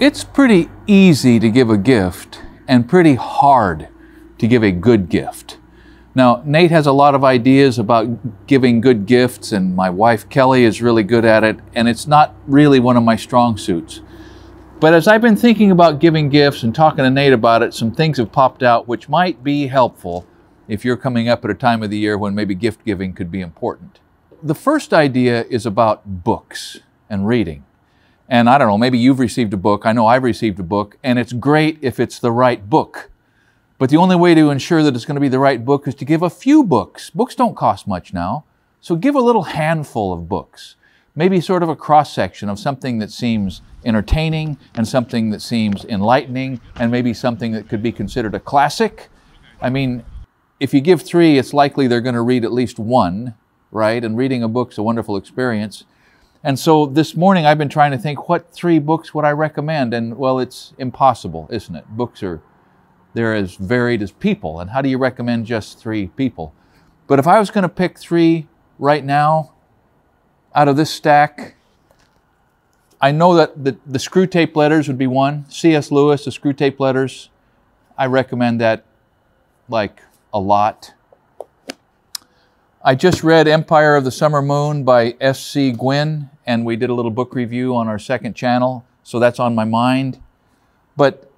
It's pretty easy to give a gift and pretty hard to give a good gift. Now, Nate has a lot of ideas about giving good gifts, and my wife Kelly is really good at it, and it's not really one of my strong suits. But as I've been thinking about giving gifts and talking to Nate about it, some things have popped out which might be helpful if you're coming up at a time of the year when maybe gift giving could be important. The first idea is about books and reading. And I don't know, maybe you've received a book. I know I've received a book, and it's great if it's the right book. But the only way to ensure that it's going to be the right book is to give a few books. Books don't cost much now. So give a little handful of books. Maybe sort of a cross section of something that seems entertaining and something that seems enlightening and maybe something that could be considered a classic. I mean, if you give three, it's likely they're going to read at least one, right? And reading a book's a wonderful experience. And so this morning I've been trying to think what three books would I recommend? And well, it's impossible, isn't it? Books are they're as varied as people. And how do you recommend just three people? But if I was going to pick three right now out of this stack, I know that the, the Screwtape Letters would be one. C.S. Lewis, the Screwtape Letters, I recommend that like a lot. I just read Empire of the Summer Moon by S.C. Gwynne, and we did a little book review on our second channel, so that's on my mind. But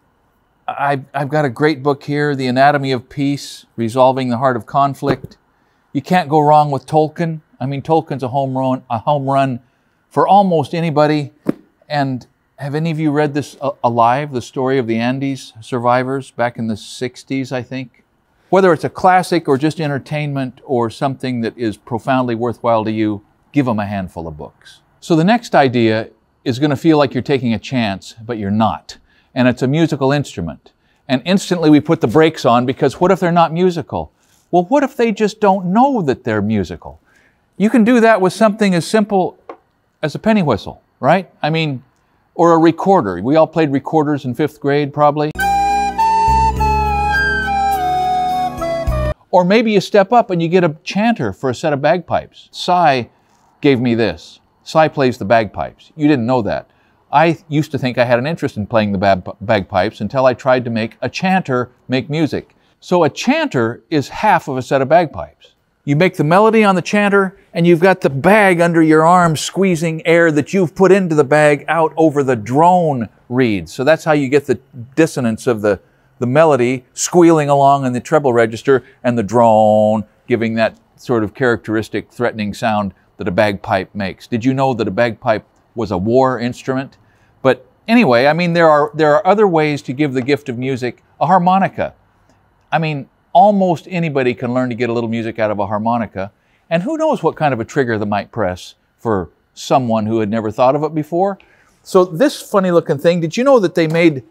I've, I've got a great book here, The Anatomy of Peace, Resolving the Heart of Conflict. You can't go wrong with Tolkien. I mean, Tolkien's a home run, a home run for almost anybody. And have any of you read this uh, Alive, the story of the Andes survivors back in the 60s, I think? Whether it's a classic or just entertainment or something that is profoundly worthwhile to you, give them a handful of books. So the next idea is going to feel like you're taking a chance, but you're not. And it's a musical instrument. And instantly we put the brakes on because what if they're not musical? Well, what if they just don't know that they're musical? You can do that with something as simple as a penny whistle, right? I mean, or a recorder. We all played recorders in fifth grade, probably. Or maybe you step up and you get a chanter for a set of bagpipes. Cy gave me this. Cy plays the bagpipes. You didn't know that. I used to think I had an interest in playing the bag bagpipes until I tried to make a chanter make music. So a chanter is half of a set of bagpipes. You make the melody on the chanter, and you've got the bag under your arm squeezing air that you've put into the bag out over the drone reeds. So that's how you get the dissonance of the the melody squealing along in the treble register and the drone giving that sort of characteristic threatening sound that a bagpipe makes. Did you know that a bagpipe was a war instrument? But anyway, I mean, there are, there are other ways to give the gift of music. A harmonica. I mean, almost anybody can learn to get a little music out of a harmonica. And who knows what kind of a trigger that might press for someone who had never thought of it before. So this funny looking thing, did you know that they made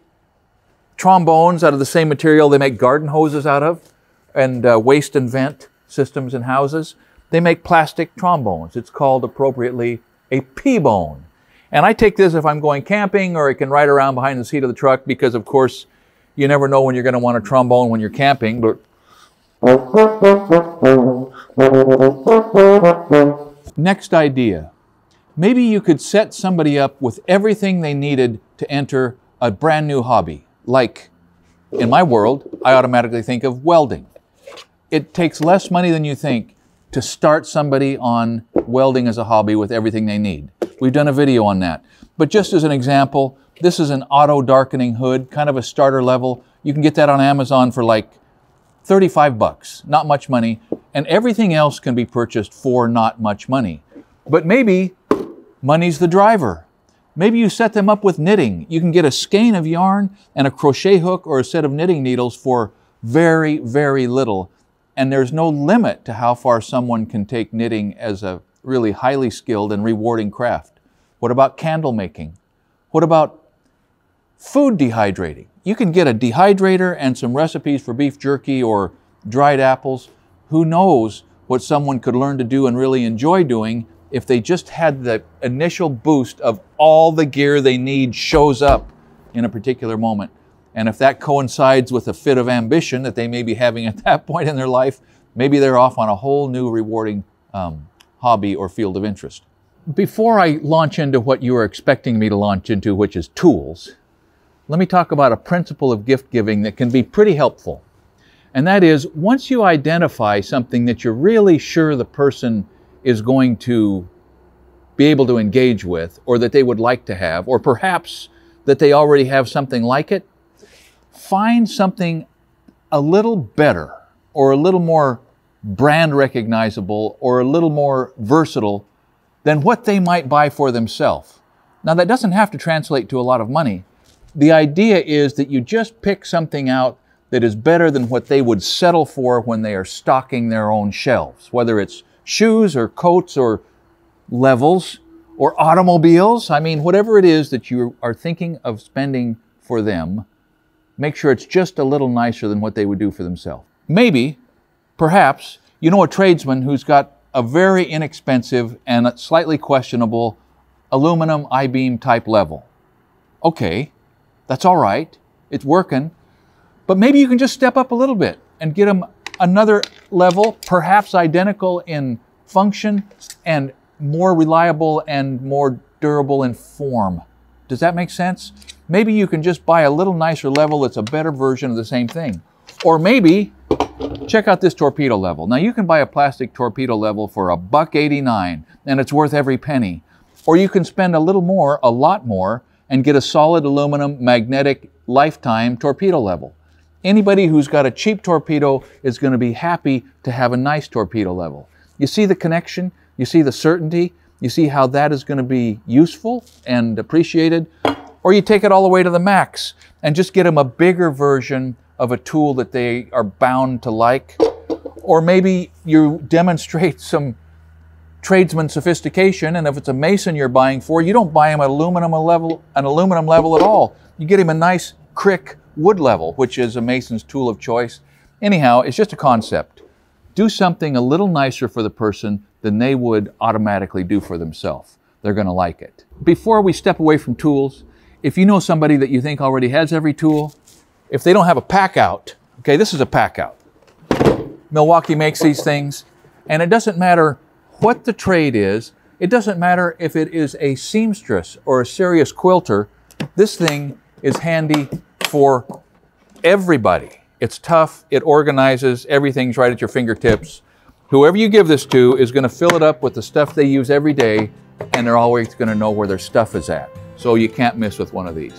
trombones out of the same material they make garden hoses out of and uh, waste and vent systems in houses. They make plastic trombones. It's called appropriately a pBone. And I take this if I'm going camping or I can ride around behind the seat of the truck because of course you never know when you're going to want a trombone when you're camping, but Next idea. Maybe you could set somebody up with everything they needed to enter a brand new hobby like in my world, I automatically think of welding. It takes less money than you think to start somebody on welding as a hobby with everything they need. We've done a video on that. But just as an example, this is an auto darkening hood, kind of a starter level. You can get that on Amazon for like 35 bucks, not much money, and everything else can be purchased for not much money. But maybe money's the driver. Maybe you set them up with knitting. You can get a skein of yarn and a crochet hook or a set of knitting needles for very, very little. And there's no limit to how far someone can take knitting as a really highly skilled and rewarding craft. What about candle making? What about food dehydrating? You can get a dehydrator and some recipes for beef jerky or dried apples. Who knows what someone could learn to do and really enjoy doing if they just had the initial boost of all the gear they need shows up in a particular moment. And if that coincides with a fit of ambition that they may be having at that point in their life, maybe they're off on a whole new rewarding um, hobby or field of interest. Before I launch into what you are expecting me to launch into, which is tools, let me talk about a principle of gift giving that can be pretty helpful. And that is once you identify something that you're really sure the person is going to be able to engage with, or that they would like to have, or perhaps that they already have something like it, find something a little better or a little more brand recognizable or a little more versatile than what they might buy for themselves. Now, that doesn't have to translate to a lot of money. The idea is that you just pick something out that is better than what they would settle for when they are stocking their own shelves, whether it's shoes or coats or levels or automobiles. I mean, whatever it is that you are thinking of spending for them, make sure it's just a little nicer than what they would do for themselves. Maybe, perhaps, you know a tradesman who's got a very inexpensive and slightly questionable aluminum I-beam type level. Okay, that's all right. It's working. But maybe you can just step up a little bit and get them another level, perhaps identical in function and more reliable and more durable in form. Does that make sense? Maybe you can just buy a little nicer level that's a better version of the same thing. Or maybe check out this torpedo level. Now you can buy a plastic torpedo level for a buck 89 and it's worth every penny. Or you can spend a little more, a lot more, and get a solid aluminum magnetic lifetime torpedo level. Anybody who's got a cheap torpedo is going to be happy to have a nice torpedo level. You see the connection? You see the certainty? You see how that is going to be useful and appreciated? Or you take it all the way to the max and just get them a bigger version of a tool that they are bound to like. Or maybe you demonstrate some tradesman sophistication, and if it's a mason you're buying for, you don't buy him an aluminum level, an aluminum level at all. You get him a nice Crick wood level, which is a mason's tool of choice. Anyhow, it's just a concept. Do something a little nicer for the person than they would automatically do for themselves. They're going to like it. Before we step away from tools, if you know somebody that you think already has every tool, if they don't have a Packout, okay, this is a Packout. Milwaukee makes these things, and it doesn't matter what the trade is, it doesn't matter if it is a seamstress or a serious quilter, this thing is handy for everybody. It's tough, it organizes, everything's right at your fingertips. Whoever you give this to is going to fill it up with the stuff they use every day, and they're always going to know where their stuff is at. So you can't miss with one of these.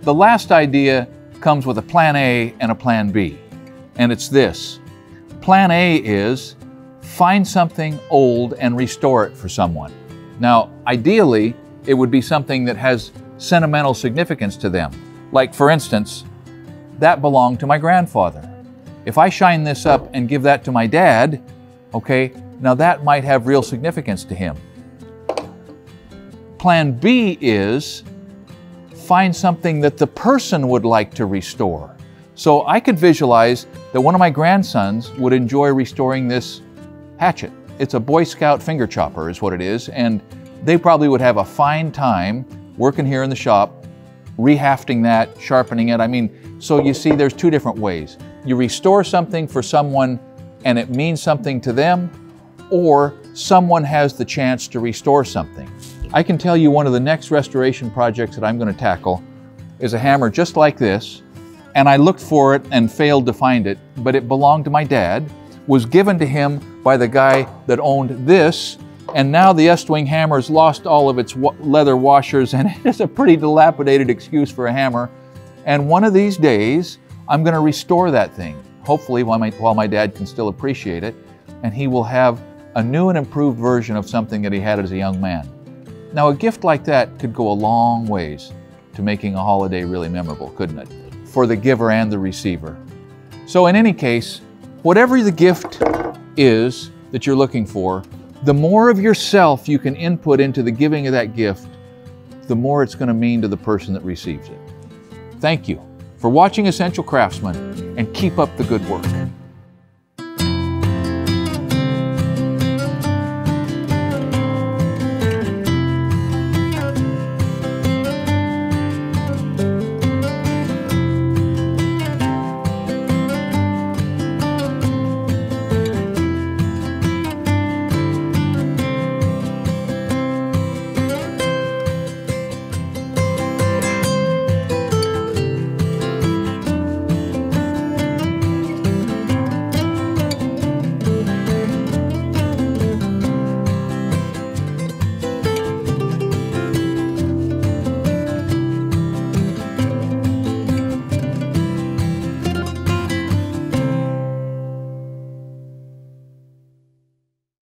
The last idea comes with a plan A and a plan B, and it's this. Plan A is find something old and restore it for someone. Now, ideally, it would be something that has sentimental significance to them. Like, for instance, that belonged to my grandfather. If I shine this up and give that to my dad, okay, now that might have real significance to him. Plan B is find something that the person would like to restore. So I could visualize that one of my grandsons would enjoy restoring this hatchet. It's a Boy Scout finger chopper is what it is, and they probably would have a fine time working here in the shop, rehafting that, sharpening it. I mean, so you see there's two different ways. You restore something for someone and it means something to them, or someone has the chance to restore something. I can tell you one of the next restoration projects that I'm going to tackle is a hammer just like this, and I looked for it and failed to find it, but it belonged to my dad, was given to him by the guy that owned this, and now the Estwing hammer's lost all of its leather washers, and it is a pretty dilapidated excuse for a hammer. And one of these days, I'm going to restore that thing hopefully while my, while my dad can still appreciate it, and he will have a new and improved version of something that he had as a young man. Now, a gift like that could go a long ways to making a holiday really memorable, couldn't it? For the giver and the receiver. So, in any case, whatever the gift is that you're looking for, the more of yourself you can input into the giving of that gift, the more it's going to mean to the person that receives it. Thank you for watching Essential Craftsman and keep up the good work.